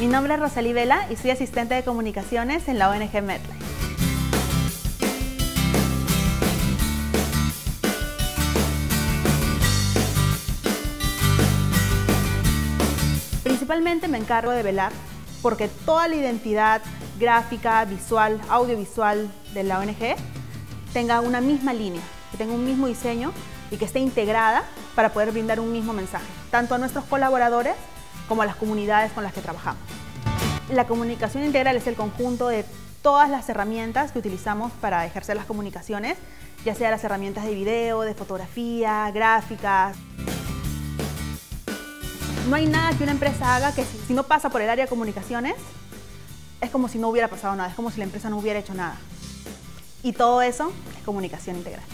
Mi nombre es Rosalí Vela y soy asistente de comunicaciones en la ONG MedLife. Principalmente me encargo de velar porque toda la identidad gráfica, visual, audiovisual de la ONG tenga una misma línea, que tenga un mismo diseño y que esté integrada para poder brindar un mismo mensaje, tanto a nuestros colaboradores como a las comunidades con las que trabajamos. La comunicación integral es el conjunto de todas las herramientas que utilizamos para ejercer las comunicaciones, ya sea las herramientas de video, de fotografía, gráficas. No hay nada que una empresa haga que si no pasa por el área de comunicaciones, es como si no hubiera pasado nada, es como si la empresa no hubiera hecho nada. Y todo eso es comunicación integral.